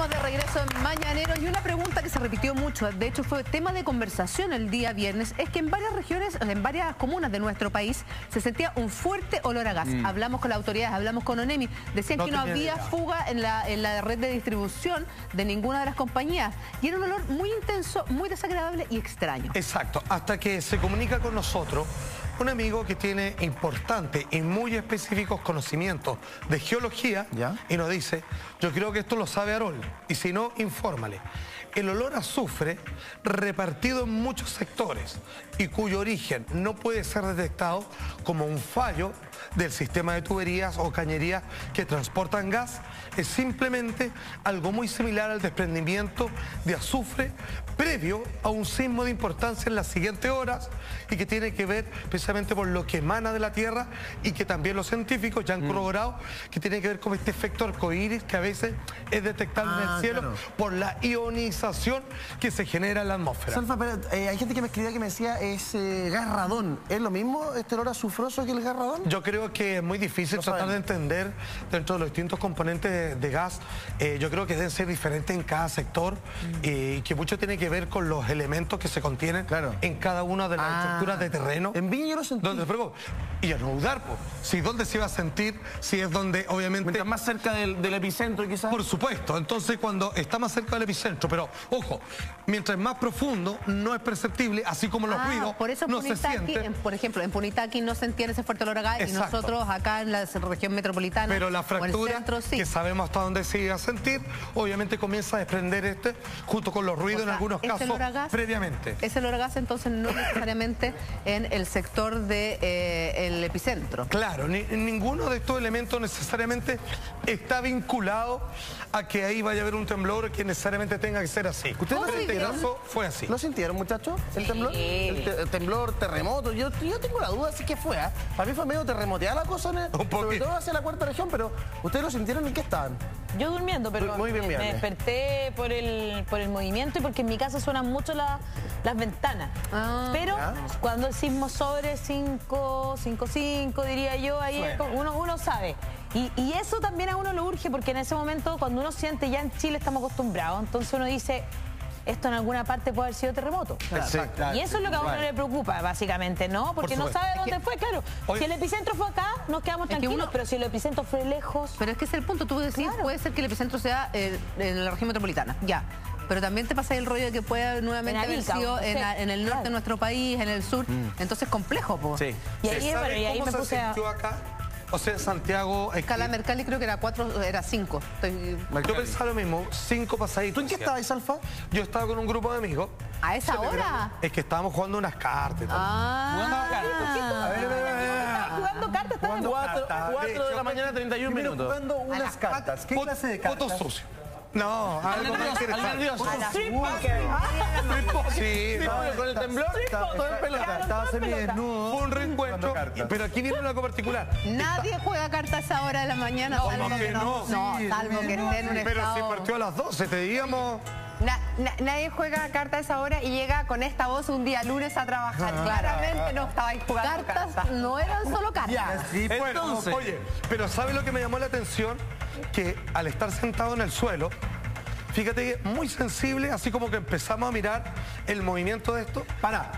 estamos de regreso en Mañanero y una pregunta que se repitió mucho, de hecho fue tema de conversación el día viernes, es que en varias regiones, en varias comunas de nuestro país se sentía un fuerte olor a gas. Mm. Hablamos con las autoridades, hablamos con ONEMI, decían No que no había idea. fuga en la, en la red de distribución de ninguna de las compañías y era un olor muy intenso, muy desagradable y extraño. Exacto, hasta que se comunica con nosotros un amigo que tiene importantes y muy específicos conocimientos de geología ¿Ya? y nos dice, yo creo que esto lo sabe Arol, y si no, infórmale. El olor a azufre repartido en muchos sectores y cuyo origen no puede ser detectado como un fallo del sistema de tuberías o cañerías que transportan gas, es simplemente algo muy similar al desprendimiento de azufre previo a un sismo de importancia en las siguientes horas y que tiene que ver precisamente por lo que emana de la Tierra y que también los científicos ya han corroborado que tiene que ver con este efecto arcoíris que a veces es detectable en Ah, el cielo claro. por la ionización que se genera en la atmósfera. Salfa, pero, eh, hay gente que me escribía que me decía es eh, gas radón. ¿Es lo mismo este olor azufroso que el gas radón? Yo creo que es muy difícil No tratar de sabemos. entender dentro de los distintos componentes de, de gas. Eh, yo creo que deben ser diferentes en cada sector eh, y que mucho tiene que ver con los elementos que se contienen Claro. en cada una de las Ah. estructuras de terreno. En Viña yo lo sentí. Donde, pero, y a no dudar, po. si dónde se va a sentir, si es donde obviamente... Mientras más cerca del, del epicentro quizás. Por supuesto, entonces cuando está más cerca del epicentro, pero ojo, mientras más profundo no es perceptible, así como los Ah, ruidos por eso no se Punitaqui, sienten. en- por ejemplo, en Punitaqui no sentían ese fuerte olor y nosotros acá en la región metropolitana Pero la fractura, centro, sí. que sabemos hasta dónde se iba a sentir, obviamente comienza a desprender este, junto con los ruidos O sea, en algunos casos gas- previamente. Ese olor a gas entonces no necesariamente en el sector del epicentro. Claro, ni- ninguno de estos elementos necesariamente está vinculado a que ahí vaya a haber un temblor que necesariamente tenga que ser así. ¿Ustedes Pero lo en sintieron? caso fue así. ¿Lo sintieron, muchachos? ¿El temblor? El, te- el temblor, terremoto. Yo, yo tengo la duda si que fue. ¿ah? Para mí fue medio terremoteada la cosa, ¿no? Un sobre poquito. todo hacia la cuarta región, pero ¿ustedes lo sintieron en qué estaban? Yo durmiendo, pero Muy bien, me, bien. me desperté por el, por el movimiento y porque en mi casa suenan mucho la- las ventanas. Ah. pero Ya. cuando el sismo sobre 5, 5, 5, diría yo, ahí es como- uno, uno sabe. Y, y eso también a uno lo urge porque en ese momento, cuando uno siente, ya en Chile estamos acostumbrados, entonces uno dice, esto en alguna parte puede haber sido terremoto. Exacto. Y eso es lo que a uno le preocupa, básicamente, ¿no? Porque no sabe dónde fue, claro. Si el epicentro fue acá, nos quedamos Es que tranquilos, uno- pero si el epicentro fue lejos... Pero es que ese es el punto. Tú decís, Claro. puede ser que el epicentro sea eh, en la región metropolitana, ya. Pero también te pasa el rollo de que puede nuevamente En haber sido no en, en el norte Claro. de nuestro país, en el sur. Entonces complejo, po. Sí. Y ¿Se ahí, sabe bueno, y ahí cómo me se puse a... sintió acá? O sea, en Santiago... es Escala que- Mercalli creo que era cuatro, era cinco. Estoy- Yo pensaba lo mismo, cinco pasaditos. ¿Tú en qué estabas, Alfa? Yo estaba con un grupo de amigos. ¿A esa hora? Es que estábamos jugando unas cartas. Ah. A ver, a ver, a ver, a ver. jugando cartas, Cuatro, cartas. cuatro de la mañana, 31 Primero minutos. jugando unas cartas. ¿Qué clase de Fotos cartas? No, algo más interesante. nervioso. Sí, no, Con el temblor, todo en pelota. Estaba semidesnudo. fue un reencuentro. Pero aquí viene algo particular. Nadie juega cartas a esa hora de la mañana. ¿Cómo salvo que no? No, salvo que esté en un Pero si estado... partió a las 12, te digamos. Na- na- nadie juega carta a esa hora y llega con esta voz un día lunes a trabajar. Claramente no estabais jugando Cartas cartas. no eran solo cartas. Sí, Bueno, Entonces- oye, pero ¿sabe lo que me llamó la atención? Que al estar sentado en el suelo, fíjate que muy sensible, así como que empezamos a mirar el movimiento de esto. Para.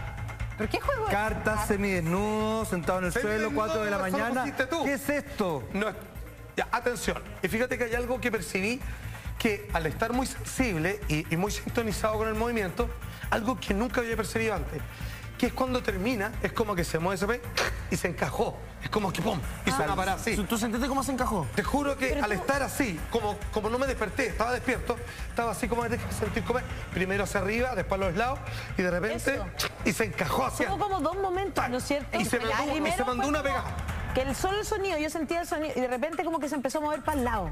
¿Pero qué juego es? Cartas, semidesnudo, sentado en el suelo, Semidesnudo, 4 de la mañana. ¿Qué es esto? No, ya, atención. Y fíjate que hay algo que percibí que al estar muy sensible y, y muy sintonizado con el movimiento, algo que nunca había percibido antes, que es cuando termina, es como que se mueve ese pez y se encajó. Es como que pum, y se va a parar así. ¿Tú sentiste cómo se encajó? Te juro que al estar así, como, como no me desperté, estaba despierto, estaba así como me dejé sentir comer. Primero hacia arriba, después a los lados, y de repente, Eso. y se encajó hacia. Hubo como dos momentos, ¿no es cierto? Y se mandó- y se mandó una como pegada. Que el solo el sonido, yo sentía el sonido y de repente como que se empezó a mover para el lado.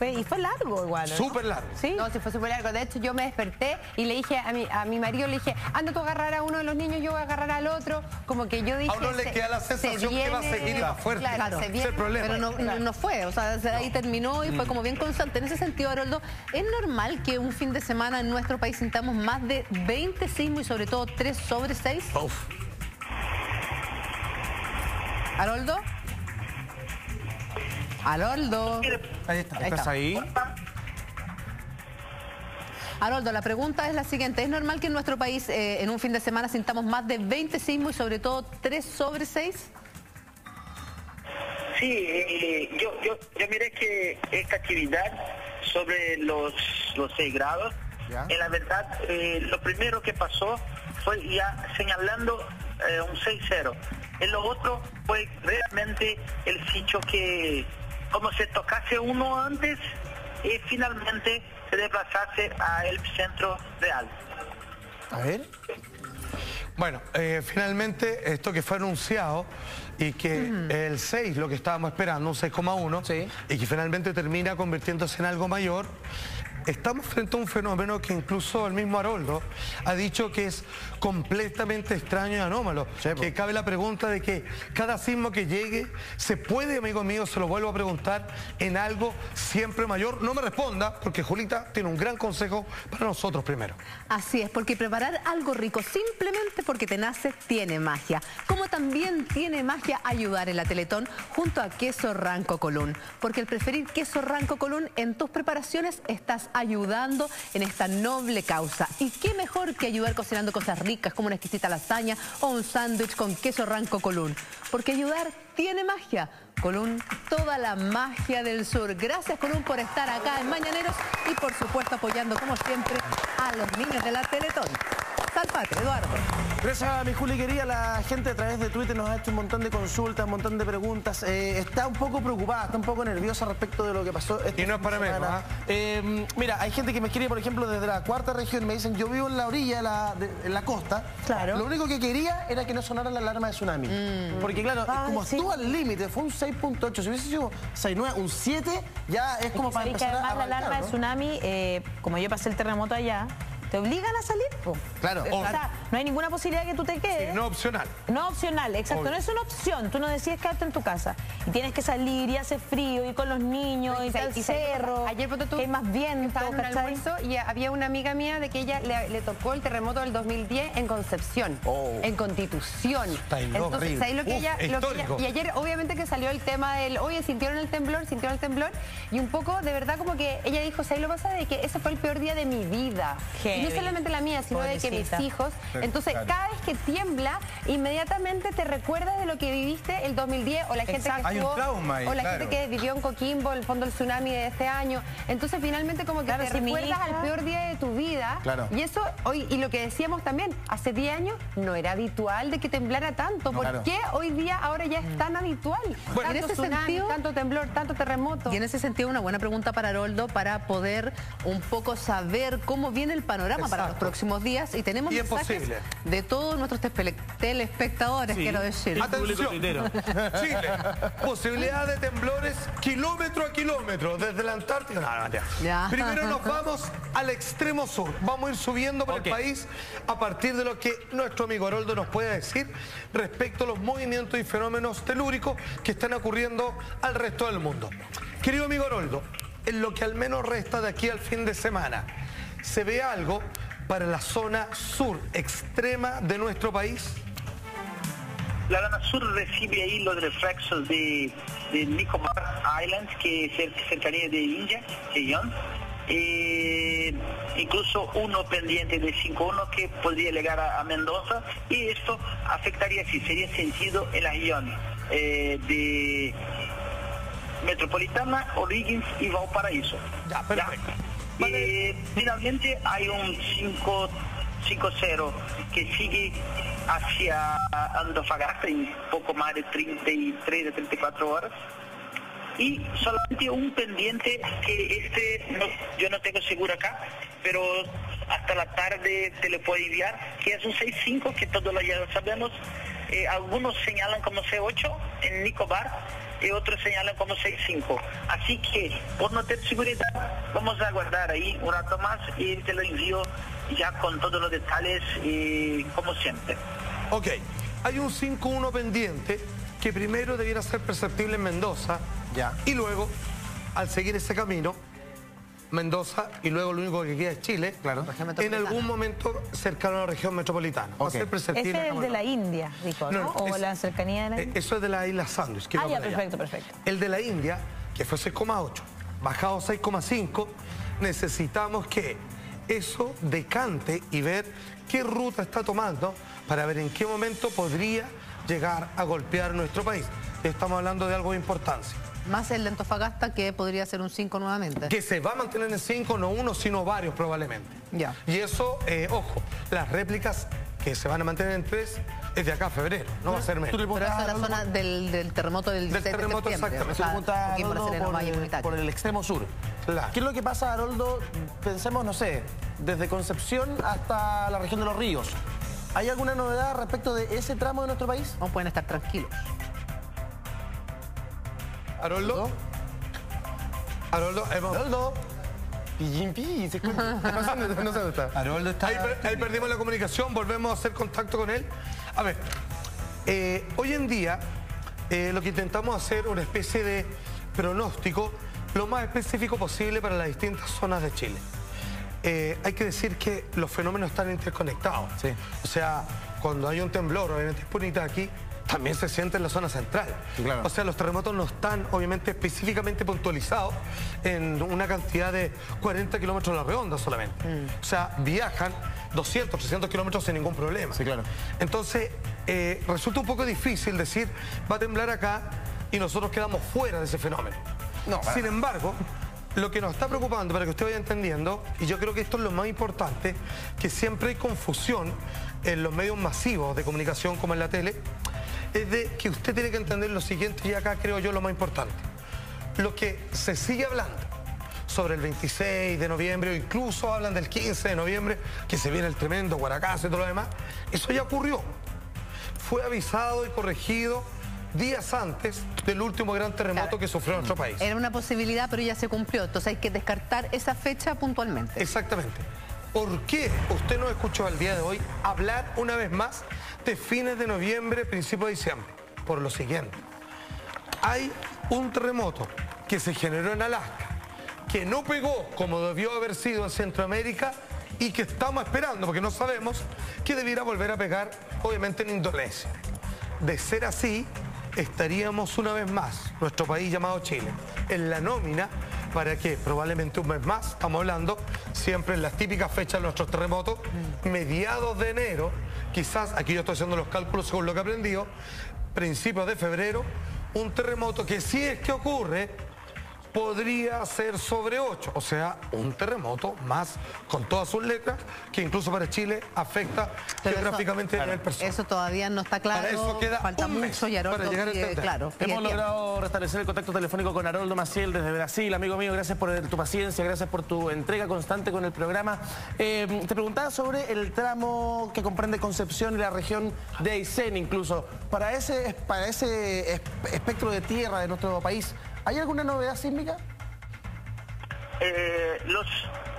Fue- y fue largo igual. ¿no? Súper largo. Sí. No, si fue súper largo. De hecho, yo me desperté y le dije a mi, a mi marido, le dije, anda tú a agarrar a uno de los niños, yo voy a agarrar al otro. Como que yo dije... A uno le se- queda la se sensación que va a viene- seguir y va fuerte. Claro, Claro, se viene. es el problema. Pero no, no- no fue, o sea, ahí terminó y fue como bien constante. En ese sentido, Haroldo, ¿es normal que un fin de semana en nuestro país sintamos más de 20 sismos y sobre todo 3 sobre 6? Uf. ¿Haroldo? ¿Haroldo? Ahí está. Ahí ¿Estás está. ahí? Haroldo, la pregunta es la siguiente. ¿Es normal que en nuestro país eh, en un fin de semana sintamos más de 20 sismos y sobre todo 3 sobre 6? Sí, eh, yo, yo, yo miré que esta actividad sobre los, los 6 grados, en la verdad, eh, lo primero que pasó fue ya señalando eh, un 6-0. En lo otro fue realmente el sitio que, como se tocase uno antes y finalmente se desplazase al centro real. A ver. Bueno, eh, finalmente esto que fue anunciado y que el 6, lo que estábamos esperando, un 6,1, Sí. y que finalmente termina convirtiéndose en algo mayor, estamos frente a un fenómeno que incluso el mismo Haroldo ha dicho que es completamente extraño y anómalo. Sí, que cabe la pregunta de que cada sismo que llegue, se puede, amigo mío, se lo vuelvo a preguntar, en algo siempre mayor. No me responda, porque Julita tiene un gran consejo para nosotros primero. Así es, porque preparar algo rico simplemente porque te nace tiene magia. Como también tiene magia ayudar en la Teletón junto a Queso Ranco Colún. Porque al preferir Queso Ranco Colún en tus preparaciones estás ayudando en esta noble causa. Y qué mejor que ayudar cocinando cosas ricas como una exquisita lasaña o un sándwich con queso Ranco Colún. Porque ayudar tiene magia. Colún, toda la magia del sur. Gracias Colún por estar acá en Mañaneros y por supuesto apoyando como siempre a los niños de la Teletón. Salpate, Eduardo. Gracias a mi Juli querida, la gente a través de Twitter nos ha hecho un montón de consultas, un montón de preguntas. Eh, está un poco preocupada, está un poco nerviosa respecto de lo que pasó. este Y no es para menos, semana. ¿ah? Eh, mira, hay gente que me escribe, por ejemplo, desde la cuarta región, me dicen, yo vivo en la orilla, de la, de- en la costa. Claro. Lo único que quería era que no sonara la alarma de tsunami. Porque claro, Ay, como sí. estuvo al límite, fue un 6.8, si hubiese sido 6.9, un 7, ya es como para que empezar a además la alarma de tsunami, eh, como yo pasé el terremoto allá, te obligan a salir. po. Claro. O sea, no hay ninguna posibilidad que tú te quedes. No opcional. No opcional, exacto. Obvio. No es una opción. Tú no decides quedarte en tu casa. Y tienes que salir y hace frío y con los niños y, Y tal cerro. Ayer ponte tú, que hay más viento, estaba en un ¿cachai? almuerzo y había una amiga mía de que ella le, le tocó el terremoto del 2010 en Concepción, Oh. en Constitución. Está ahí, Entonces. ¿sabes lo que Uf, ella, lo que ella- histórico. Y ayer obviamente que salió el tema del, oye, sintieron el temblor, sintieron el temblor. Y un poco, de verdad, como que ella dijo, ¿sabes lo que pasa? De que ese fue el peor día de mi vida. Y no solamente la mía, sino de que mis hijos. Entonces, cada vez que tiembla, inmediatamente te recuerdas de lo que viviste el 2010 o la gente Exacto. que Hay un estuvo- trauma ahí, o la claro. gente que vivió en Coquimbo, el fondo del tsunami de este año. Entonces, finalmente, como que Claro, te si recuerdas hija- al peor día de tu vida. Claro. Y eso, hoy, y lo que decíamos también, hace 10 años no era habitual de que temblara tanto. ¿Por claro. qué hoy día ahora ya es tan habitual? Bueno, en tanto ese tsunami, sentido- tanto temblor, tanto terremoto. Y en ese sentido, una buena pregunta para Haroldo para poder un poco saber cómo viene el panorama para los próximos días. Y tenemos Y es mensajes de todos nuestros telespectadores, quiero decir. Atención. Chile, posibilidad de temblores kilómetro a kilómetro, desde la Antártida. No, no, mentira. Ya. Primero nos vamos al extremo sur. Vamos a ir subiendo por el país a partir de lo que nuestro amigo Haroldo nos puede decir respecto a los movimientos y fenómenos telúricos que están ocurriendo al resto del mundo. Querido amigo Haroldo, en lo que al menos resta de aquí al fin de semana, ¿se ve algo para la zona sur extrema de nuestro país? La Lana Sur recibe ahí los reflexos de, de Nicobar Islands, que es cer- cercanía de India, Ceylon. Eh, incluso uno pendiente de 5.1 que podría llegar a, a Mendoza y esto afectaría, sí, sería sentido en la región eh, de Metropolitana, O'Higgins y Valparaíso. Ya, perfecto. Finalmente hay un 5 5-0 que sigue hacia Antofagasta en poco más de 33 de 34 horas. Y solamente un pendiente que este yo no tengo seguro acá, pero hasta la tarde te le puedo enviar, que es un 6-5 que todos lo ya lo sabemos. Eh, algunos señalan como C8 en Nicobar y otros señalan como 6-5. Así que, por no tener seguridad, vamos a aguardar ahí un rato más y te lo envío ya con todos los detalles y como siempre. Ok, hay un 5-1 pendiente que primero debiera ser perceptible en Mendoza Ya. y luego, al seguir ese camino, Mendoza y luego lo único que queda es Chile, Claro. En algún momento cercano a la región metropolitana. Va a Ok. ser Ese es el de la India, dijo, ¿no? o es- la cercanía de la eh, India. Eso es de la isla Sandwich. que Ah, va ya, allá. perfecto, perfecto. El de la India, que fue 6,8, bajado a 6,5, necesitamos que eso decante y ver qué ruta está tomando para ver en qué momento podría llegar a golpear nuestro país. Estamos hablando de algo de importancia. Más el de Antofagasta que podría ser un 5 nuevamente. Que se va a mantener en 5, no uno, sino varios probablemente. Ya. Y eso, eh, ojo, las réplicas que se van a mantener en 3 es de acá a febrero, no va a ser menos. Pero esa es la zona del, del terremoto del Del 16 terremoto, de septiembre. exactamente. El, por el extremo sur. Claro. ¿Qué es lo que pasa, Haroldo? Pensemos, no sé, desde Concepción hasta la región de los ríos. ¿Hay alguna novedad respecto de ese tramo de nuestro país? No pueden estar tranquilos. Haroldo. Haroldo, Haroldo. Pillín, pi, se. No sé dónde está. Haroldo está... Ahí, per- ahí perdimos la comunicación, volvemos a hacer contacto con él. A ver, eh, hoy en día eh, lo que intentamos hacer una especie de pronóstico lo más específico posible para las distintas zonas de Chile. Eh, hay que decir que los fenómenos están interconectados. Sí. O sea, cuando hay un temblor, obviamente punita aquí, también se siente en la zona central. Claro. O sea, los terremotos no están, obviamente, específicamente puntualizados en una cantidad de 40 kilómetros a la redonda solamente. O sea, viajan 200, 300 kilómetros sin ningún problema. Sí, claro. Entonces, eh, resulta un poco difícil decir, va a temblar acá y nosotros quedamos fuera de ese fenómeno. No, Sin embargo, lo que nos está preocupando, para que usted vaya entendiendo, y yo creo que esto es lo más importante, que siempre hay confusión en los medios masivos de comunicación como en la tele, es de que usted tiene que entender lo siguiente, y acá creo yo lo más importante. Lo que se sigue hablando sobre el 26 de noviembre, o incluso hablan del 15 de noviembre, que se viene el tremendo Guaracazo y todo lo demás, eso ya ocurrió. Fue avisado y corregido días antes del último gran terremoto que sufrió nuestro país. Era una posibilidad, pero ya se cumplió. Entonces hay que descartar esa fecha puntualmente. Exactamente. ¿Por qué usted nos escuchó al día de hoy hablar una vez más de fines de noviembre, principio de diciembre? Por lo siguiente. Hay un terremoto que se generó en Alaska, que no pegó como debió haber sido en Centroamérica y que estamos esperando, porque no sabemos, que debiera volver a pegar, obviamente, en Indonesia. De ser así, estaríamos una vez más, nuestro país llamado Chile, en la nómina para que probablemente un mes más, estamos hablando, siempre en las típicas fechas de nuestros terremotos, mediados de enero, quizás, aquí yo estoy haciendo los cálculos según lo que he aprendido, principios de febrero, un terremoto que si es que ocurre, podría ser sobre 8, o sea, un terremoto más con todas sus letras, que incluso para Chile afecta Pero eso- geográficamente a nivel personal. Eso todavía no está claro. Para eso queda Falta un mes mucho y Haroldo para llegar a entender. claro. Hemos logrado restablecer el contacto telefónico con Haroldo Maciel desde Brasil. Amigo mío, gracias por tu paciencia, gracias por tu entrega constante con el programa. Eh, te preguntaba sobre el tramo que comprende Concepción y la región de Aysén incluso. Para ese, para ese es- espectro de tierra de nuestro país, ¿hay alguna novedad sísmica? Eh, los,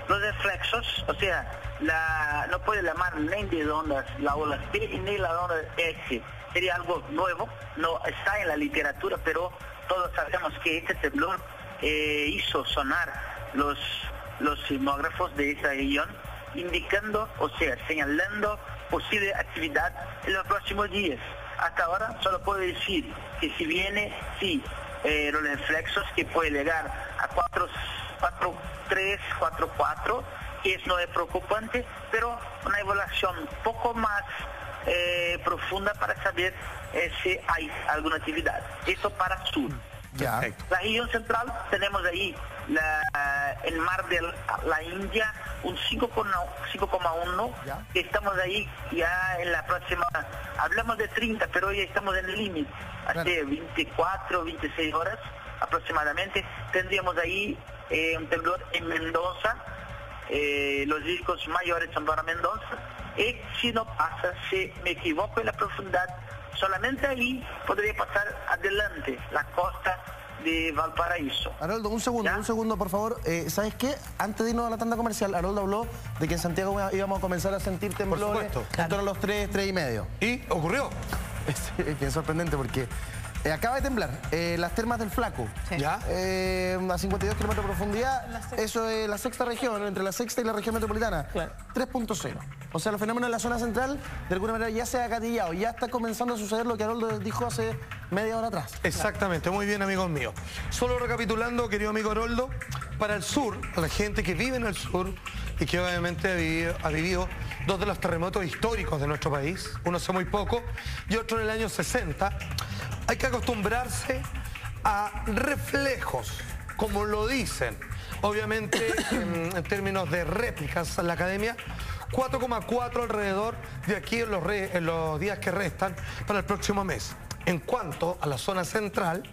los reflexos, o sea, no puede llamar ni de ondas la ola B ni la onda S. Sería algo nuevo, no está en la literatura, pero todos sabemos que este temblor eh, hizo sonar los, los sismógrafos de esa región, indicando, o sea, señalando posible actividad en los próximos días. Hasta ahora solo puedo decir que si viene, sí, eh, los reflexos que puede llegar a 4, 4, 3, 4, 4, que eso no es preocupante, pero una evaluación poco más eh, profunda para saber eh, si hay alguna actividad. Eso para sur. Ya. La región central tenemos ahí la- el mar de la India, un 5,1, Ya. que estamos ahí ya en la próxima, hablamos de 30, pero ya estamos en el límite, hace 24, 26 horas aproximadamente, tendríamos ahí eh, un temblor en Mendoza, eh, los discos mayores son para Mendoza, y si no pasa, si me equivoco en la profundidad, solamente ahí podría pasar adelante la costa de Valparaíso. Haroldo, un segundo, ¿Ya? un segundo, por favor. Eh, ¿Sabes qué? Antes de irnos a la tanda comercial, Haroldo habló de que en Santiago íbamos a comenzar a sentir temblores supuesto. en torno a los 3, 3 y medio. Y ocurrió. Es, es bien sorprendente porque eh, acaba de temblar eh, las termas del Flaco. Sí. ¿Ya? Eh, a 52 kilómetros de profundidad, eso es la sexta región, entre la sexta y la región metropolitana. 3.0. O sea, los fenómenos en la zona central, de alguna manera, ya se ha agatillado, ya está comenzando a suceder lo que Haroldo dijo hace media hora atrás. Exactamente, muy bien amigos míos. Solo recapitulando, querido amigo Haroldo, para el sur, a la gente que vive en el sur y que obviamente ha vivido, ha vivido dos de los terremotos históricos de nuestro país, uno hace muy poco y otro en el año 60, hay que acostumbrarse a reflejos, como lo dicen, obviamente en, en términos de réplicas en la academia, 4,4 alrededor de aquí en los, re- en los días que restan para el próximo mes. En cuanto a la zona central,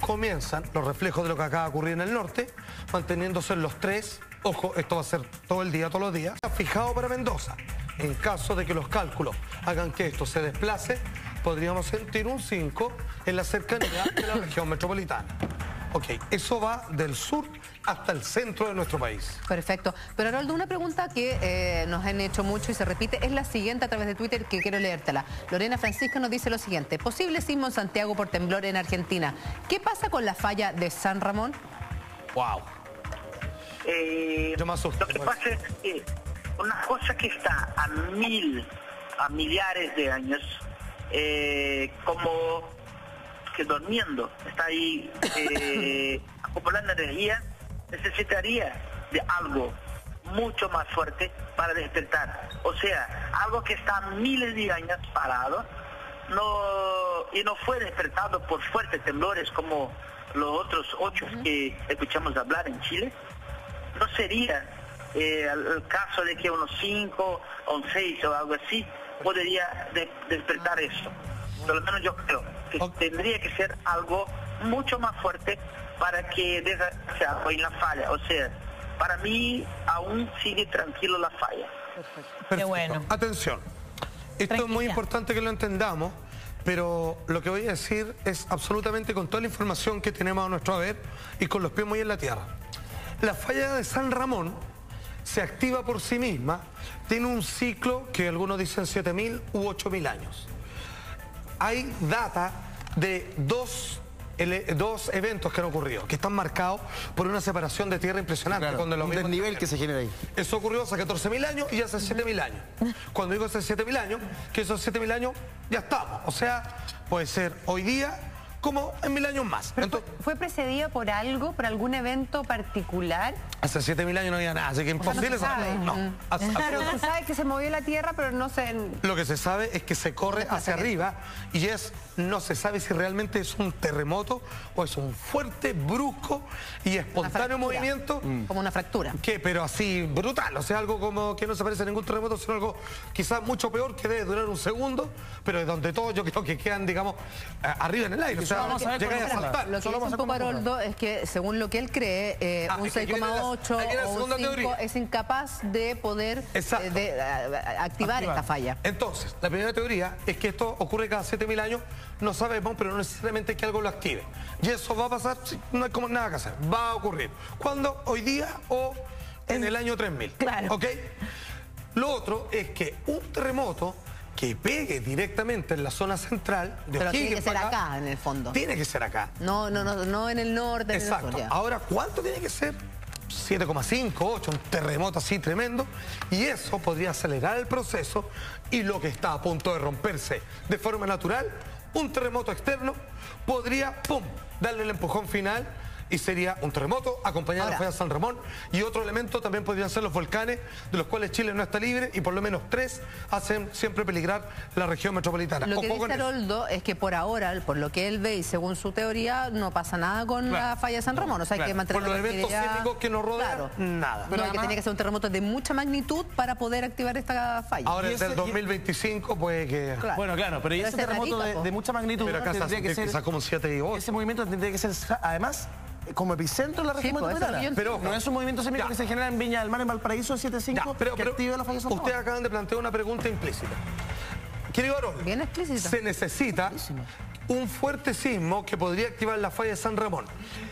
comienzan los reflejos de lo que acaba de ocurrir en el norte, manteniéndose en los tres. Ojo, esto va a ser todo el día, todos los días. Fijado para Mendoza. En caso de que los cálculos hagan que esto se desplace, podríamos sentir un 5 en la cercanía de la región metropolitana. Ok, eso va del sur hasta el centro de nuestro país. Perfecto. Pero Haroldo, una pregunta que eh, nos han hecho mucho y se repite es la siguiente a través de Twitter que quiero leértela. Lorena Francisca nos dice lo siguiente. Posible sismo en Santiago por temblor en Argentina. ¿Qué pasa con la falla de San Ramón? Wow. Eh, Yo me asusto. Lo que pasa es que una cosa que está a mil, a millares de años, eh, como que durmiendo, está ahí eh, acumulando energía, necesitaría de algo mucho más fuerte para despertar. O sea, algo que está miles de años parado no, y no fue despertado por fuertes temblores como los otros ocho que escuchamos hablar en Chile, no sería eh, el, caso de que unos cinco o un seis o algo así podría de- despertar eso. Por lo menos yo creo que tendría que ser algo mucho más fuerte para que en la falla. O sea, para mí aún sigue tranquilo la falla. Perfecto. bueno. Atención. Esto es muy importante que lo entendamos, pero lo que voy a decir es absolutamente con toda la información que tenemos a nuestro haber y con los pies muy en la tierra. La falla de San Ramón se activa por sí misma, tiene un ciclo que algunos dicen 7.000 u 8.000 años. Hay data de dos, dos eventos que han ocurrido, que están marcados por una separación de tierra impresionante. Claro, cuando un desnivel que se genera ahí. eso ocurrió hace 14.000 años y hace 7.000 años. Cuando digo hace 7.000 años, que esos 7.000 años ya estamos. O sea, puede ser hoy día como en mil años más. Entonces, fue, precedido por algo, por algún evento particular. hace 7.000 años no había nada, así que imposible se saber. No. Claro, se sabe que se movió la tierra, pero no sé. Lo que se sabe es que se corre hacia arriba y es, no se sabe si realmente es un terremoto o es un fuerte, brusco y espontáneo movimiento. Como una fractura. que pero así brutal, o sea, algo como que no se parece a ningún terremoto, sino algo quizás mucho peor que debe durar un segundo, pero de donde todos yo creo que quedan, digamos, arriba en el aire. O sea, vamos a ver saltar. Lo que dice un vamos a poco. Haroldo es que según lo que él cree, eh, Ah, un es que aquí viene la- 6,8 aquí viene la o un segunda 5 teoría. es incapaz de poder eh, de, a- a- activar esta falla. Entonces, la primera teoría es que esto ocurre cada 7.000 años, no sabemos, pero no necesariamente que algo lo active. Y eso va a pasar, no hay como nada que hacer, va a ocurrir. ¿Cuándo? ¿Hoy día o en el año 3000? Claro. ¿Ok? Lo otro es que un terremoto que pegue directamente en la zona central de Pero tiene que ser acá, en el fondo. Tiene que ser acá. No, no, no, no en el norte, en el Exacto. sur. Ahora, ¿cuánto tiene que ser? 7,5, 8, un terremoto así tremendo. Y eso podría acelerar el proceso y lo que está a punto de romperse de forma natural, un terremoto externo, podría, ¡pum!, darle el empujón final y sería un terremoto acompañado de la falla San Ramón. Y otro elemento también podrían ser los volcanes, de los cuales Chile no está libre y por lo menos tres hacen siempre peligrar la región metropolitana. Lo que Ojo dice. Haroldo es que por ahora, por lo que él ve y según su teoría, no pasa nada con Claro. la falla de San Ramón. O sea, hay Claro. que mantener Por los eventos sísmicos que nos rodean, Claro. nada. No, Pero y que tiene que ser un terremoto de mucha magnitud para poder activar esta falla. Ahora Y el ese- del 2025 puede que... Claro. Bueno, claro, pero ese terremoto de, mucha magnitud Pero acá tendría que ser... quizás como 7 y 8. Ese movimiento tendría que ser, además, como epicentro de la región Sí, pues, metropolitana. yo Pero, no es un movimiento sísmico que se genera en Viña del Mar, en Valparaíso, 7.5, Ya, pero, que pero active la falla San Ramón. ustedes acaban de plantear una pregunta implícita. Querido Haroldo, Bien explícita. se necesita un fuerte sismo que podría activar la falla de San Ramón.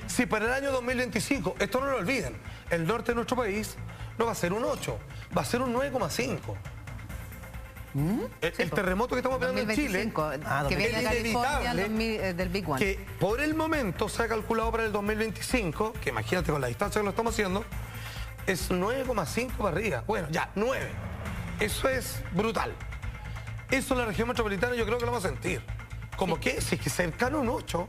Si para el año 2025, esto no lo olviden, el norte de nuestro país no va a ser un 8, va a ser un 9,5. El, el terremoto que estamos viendo en Chile 2025, Ah, que viene es inevitable 2000, eh, del Big One. que por el momento se ha calculado para el 2025, que imagínate con la distancia que lo estamos haciendo, es 9,5 para arriba. Bueno, ya, 9. Eso es brutal. Eso en la región metropolitana yo creo que lo vamos a sentir. Como que si es que cercano a un 8,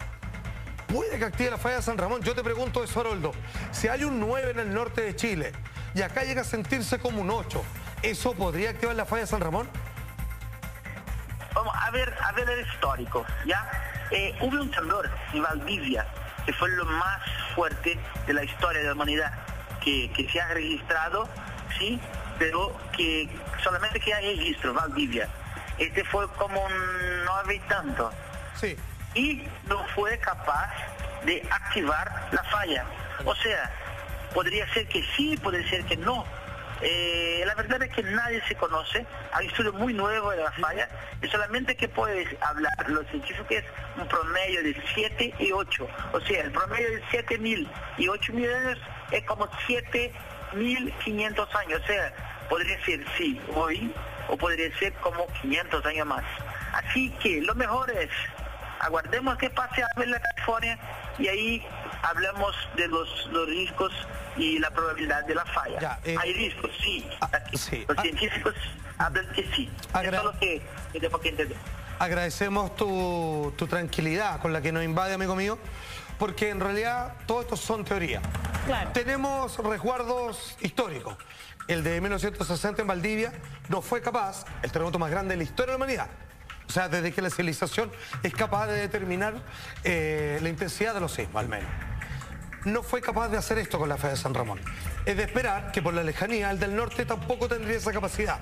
puede que active la falla de San Ramón. Yo te pregunto eso, Haroldo. Si hay un 9 en el norte de Chile y acá llega a sentirse como un 8, ¿eso podría activar la falla de San Ramón? Vamos a ver, a ver el histórico, ¿ya? Eh, hubo un temblor en Valdivia, que fue lo más fuerte de la historia de la humanidad, que, que se ha registrado, ¿sí? Pero que solamente que hay registro, Valdivia. Este fue como un 9 y tanto. Sí. y no fue capaz de activar la falla. O sea, podría ser que sí, puede ser que no. Eh, la verdad es que nadie se conoce, hay un estudio muy nuevo de la falla y solamente que puedes hablar los científicos es un promedio de 7 y 8. O sea, el promedio de 7 mil y 8 mil años es como 7 mil 500 años. O sea, podría ser sí hoy o podría ser como 500 años más. Así que lo mejor es aguardemos que pase algo en la California y ahí hablamos de los, los riesgos y la probabilidad de la falla. Ya, eh, Hay riesgos, sí. ah, sí. Los Ah. científicos hablan que sí. Agra- Eso es lo que, que tengo que entender. Agradecemos tu, tu tranquilidad con la que nos invade, amigo mío, porque en realidad todo esto son teorías. Claro. Tenemos resguardos históricos. El de 1960 en Valdivia no fue capaz, el terremoto más grande de la historia de la humanidad. O sea, desde que la civilización es capaz de determinar eh, la intensidad de los sismos, al menos. No fue capaz de hacer esto con la fe de San Ramón. Es de esperar que por la lejanía el del norte tampoco tendría esa capacidad.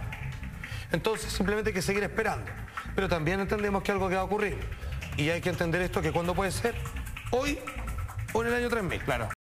Entonces simplemente hay que seguir esperando. Pero también entendemos que algo que va a ocurrir. Y hay que entender esto que cuando puede ser, hoy o en el año 3000. Claro.